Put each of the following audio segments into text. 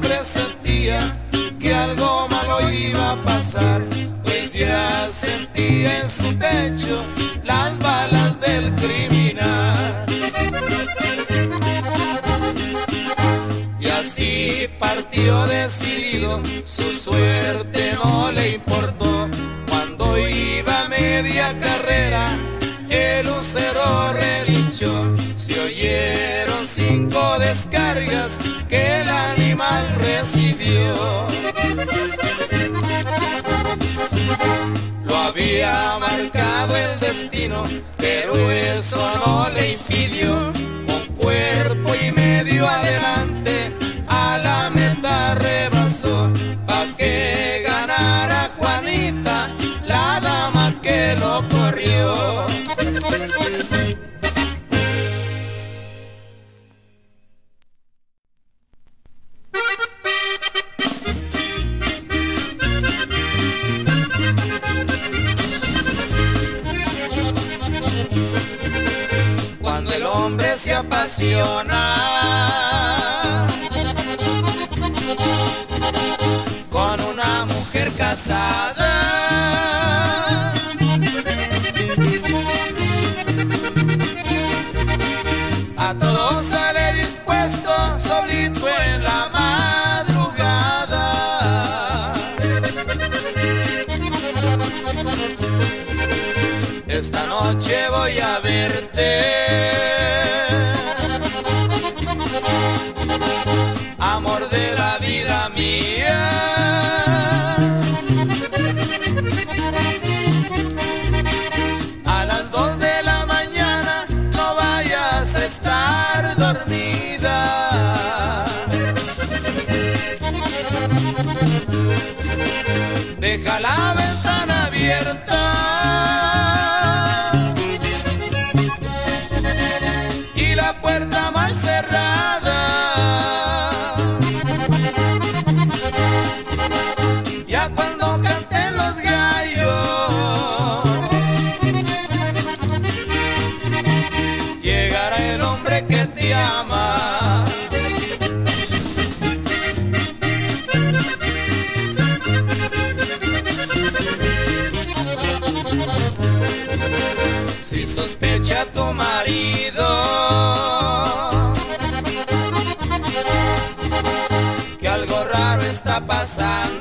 presentía que algo malo iba a pasar, pues ya sentía en su pecho las balas del criminal. Y así partió decidido, su suerte no le importó. Cuando iba media carrera, el lucero relinchó, se oyeron cinco descargas que el animal recibió. Lo había marcado el destino, pero eso no le impidió. Un cuerpo y medio adelante a la meta rebasó, pa' que ganara Juanita, la dama que lo pasando.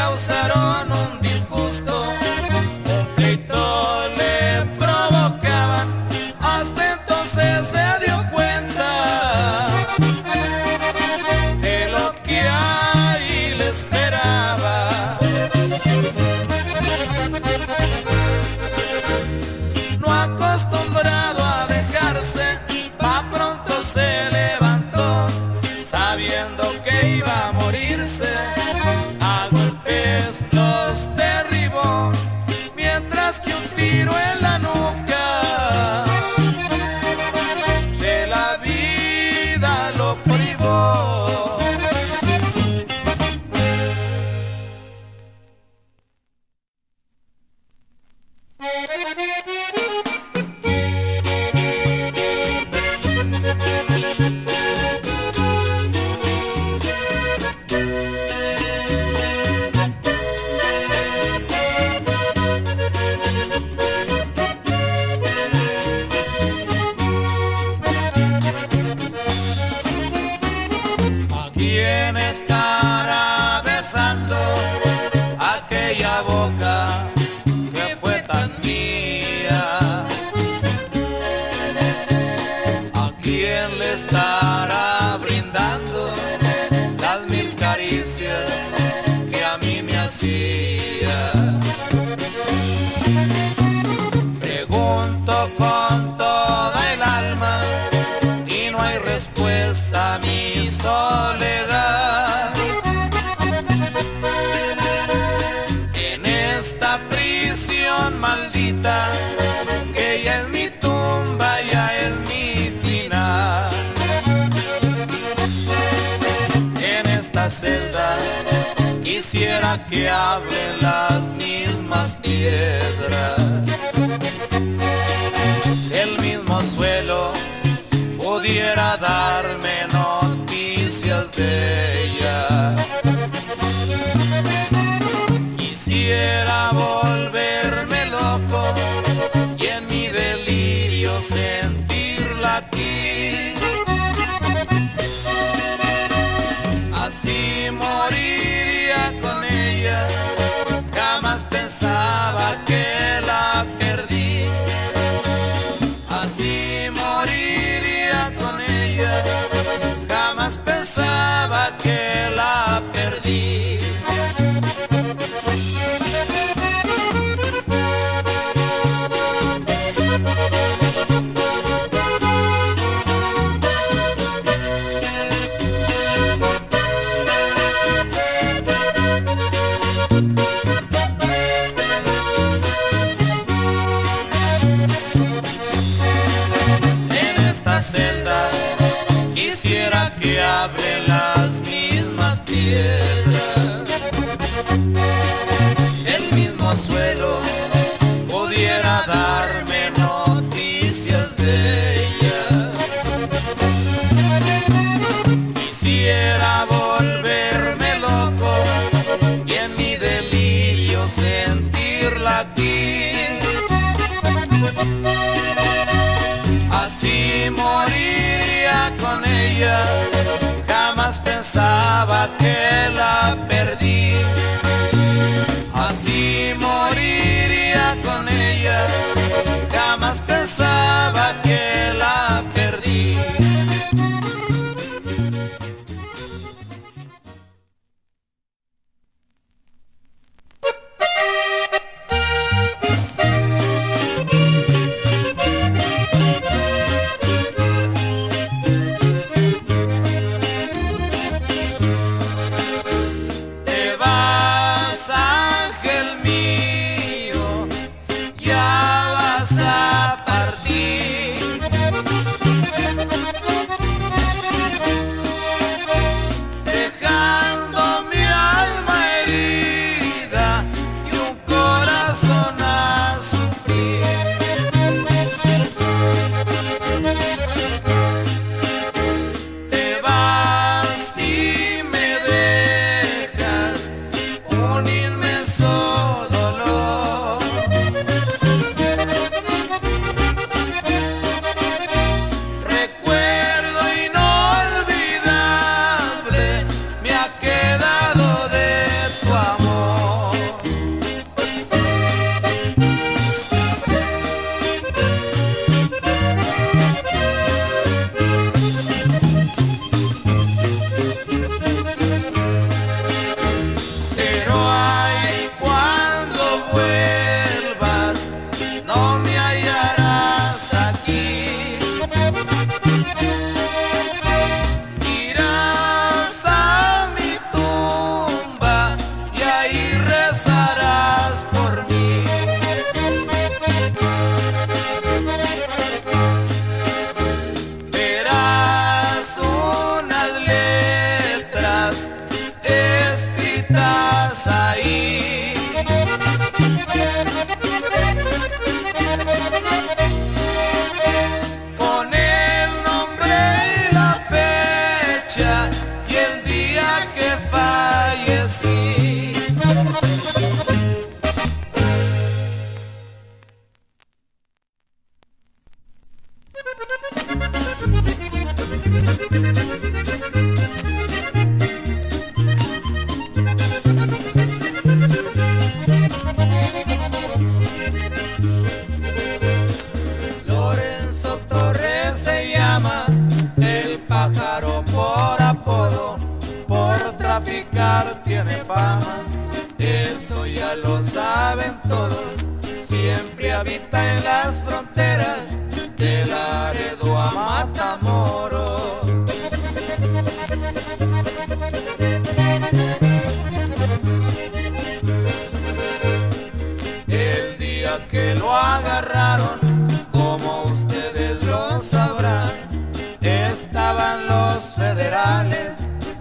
causaron un soledad. En esta prisión maldita, que ya es mi tumba, ya es mi final. En esta celda quisiera que hablen las mismas piedras. El mismo suelo pudiera memória. pudiera darme noticias de ella. Quisiera volverme loco y en mi delirio sentirla aquí. Así moriría con ella, jamás pensaba que la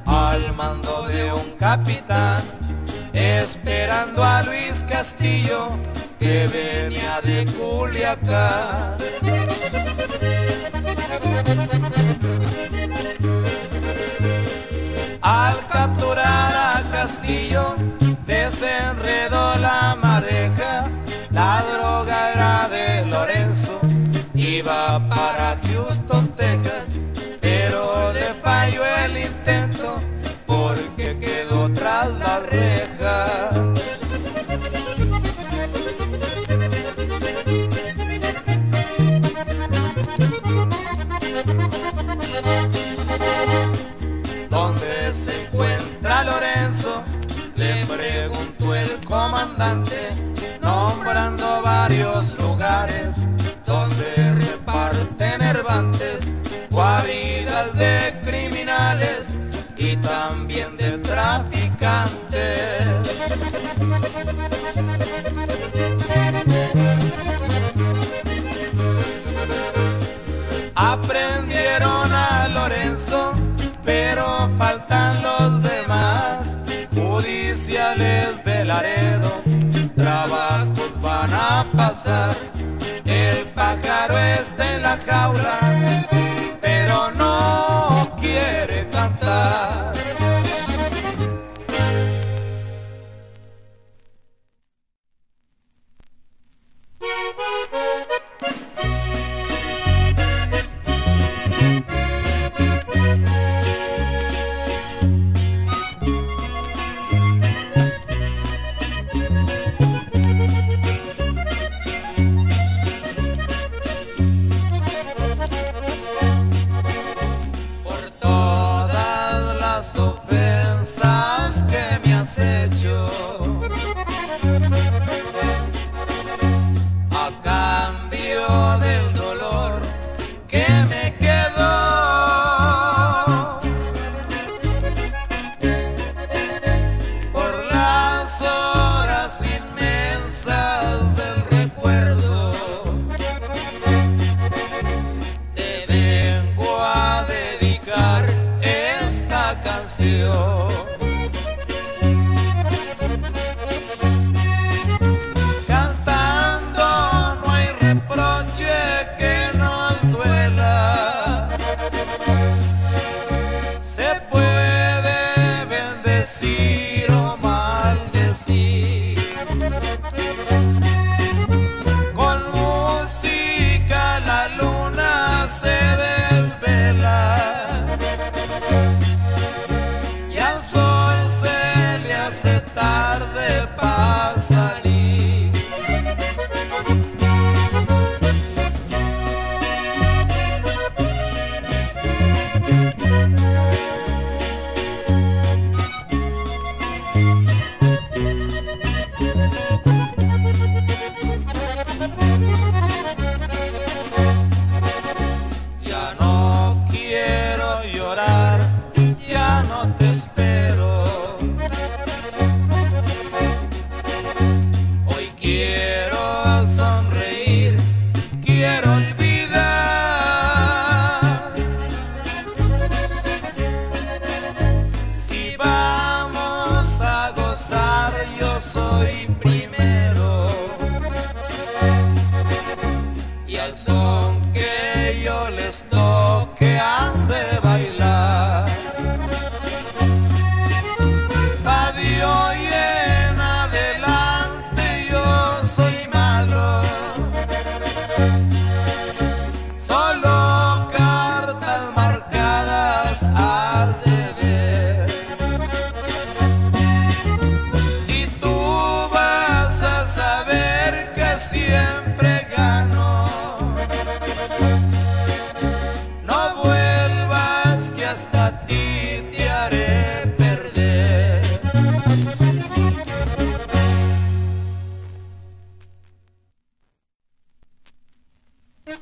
al mando de un capitán, esperando a Luis Castillo que venía de Culiacán. Al capturar a Castillo, Desde Laredo, trabajos van a pasar. El pájaro está en la jaula. nossa Tengo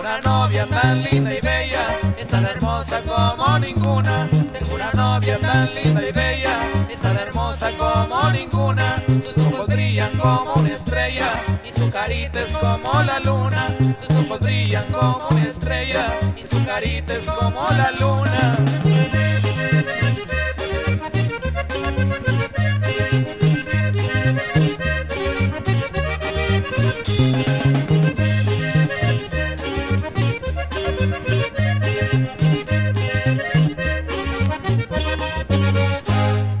una novia tan linda y bella, es tan hermosa como ninguna. Tengo una novia tan linda y bella, es tan hermosa como como la luna, sus ojos brillan como una estrella y su carita es como la luna.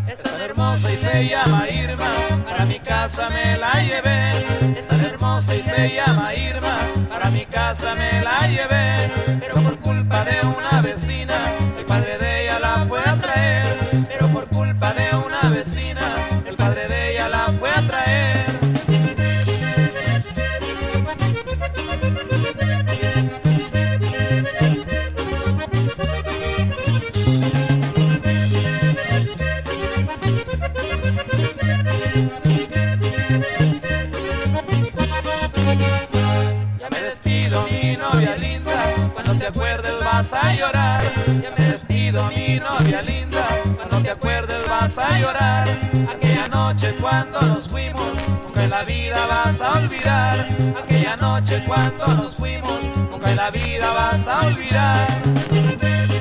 Es hermosa y se llama Irma, para mi casa me la llevé hermosa y se llama Irma, para mi casa me la llevé. Ya me despido, mi novia linda. Cuando te acuerdes vas a llorar. Aquella noche cuando nos fuimos, nunca en la vida vas a olvidar. Aquella noche cuando nos fuimos, nunca en la vida vas a olvidar.